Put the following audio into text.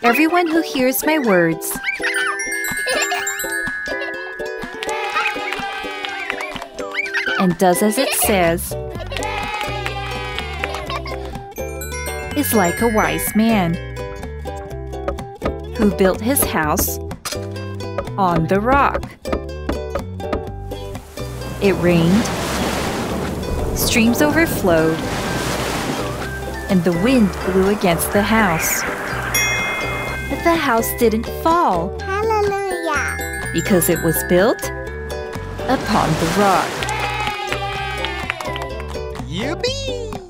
Everyone who hears my words. And does as it says. Is like a wise man. Who built his house on the rock. It rained, streams overflowed, and the wind blew against the house. But the house didn't fall Hallelujah. because it was built upon the rock. Yippee